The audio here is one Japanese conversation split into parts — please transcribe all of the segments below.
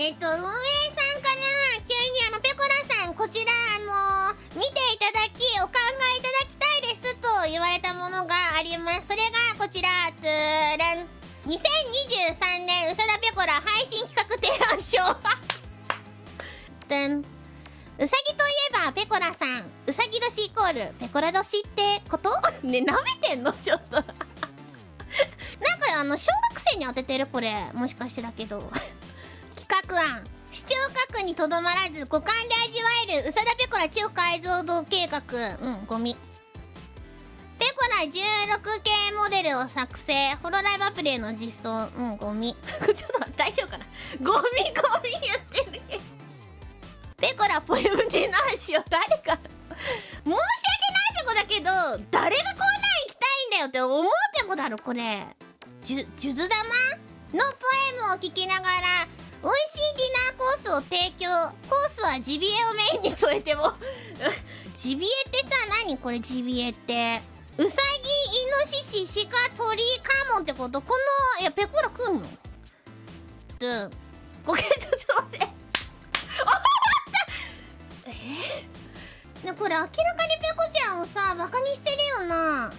えっと運営さんから急にあのペコラさんこちらあの見ていただきお考えいただきたいですと言われたものがあります。それがこちらトゥーラン2023年うさだペコラ配信企画提案賞ドンうさぎといえばペコラさん。うさぎ年イコールペコラ年ってこと？ね舐めてんの？ちょっと。なんかあの小学生に当ててるこれ。もしかしてだけど。視聴覚にとどまらず五感で味わえるうさだペコラ超解像度計画。うんゴミ。ペコラ16系モデルを作成。ホロライブアプリの実装。うんゴミ。ちょっと待って大丈夫かな？ゴミゴミ言ってる。けどペコラポエムジェナーシを誰か。申し訳ないペコだけど誰がこんなん行きたいんだよって思うペコだろこれ。数珠玉？のポエムを聞きながら美味しいディナーコースを提供。コースはジビエをメインに添えても。ジビエってさ何これジビエって。ウサギイノシシ鹿鳥カモンってこと？このいやペコラ食うの？うん。ごけんちょっと待って。え？ねこれ明らかにペコちゃんをさバカにしてるよな。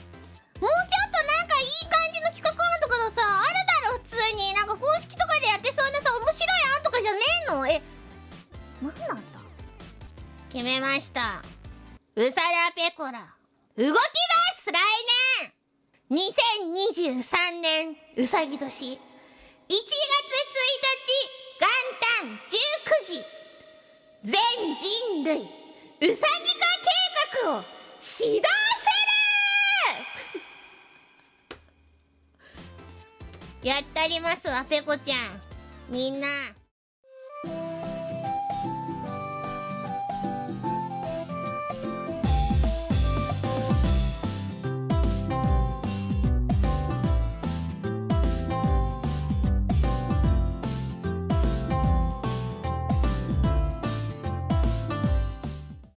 決めました。うさらペコラ動きます来年。2023年うさぎ年。1月1日元旦19時全人類うさぎ化計画を始動する。やったりますわペコちゃん。みんな。